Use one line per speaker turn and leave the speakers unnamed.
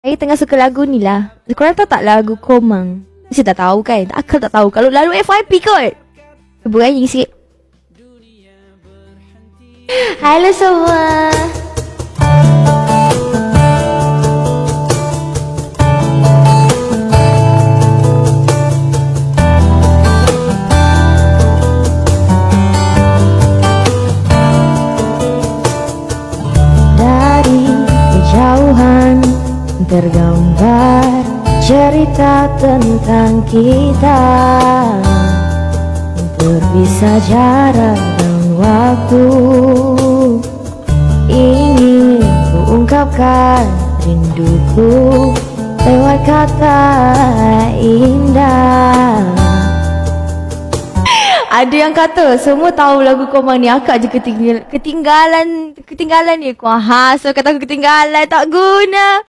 Saya tengah suka lagu ni lah. Korang tahu tak lagu Komang? Mesti tak tahu kan? Akal tak tahu. Kalau lalu FYP kot. Cuba nyanyi sikit. Halo semua. Tergambar cerita tentang kita Terpisah jarak dan waktu Ingin ku ungkapkan rinduku lewat kata indah ada yang kata semua tahu lagu Komang ni akak je ketinggalan ketinggalan ketinggalan ni. Kuah ha, so kata aku ketinggalan tak guna.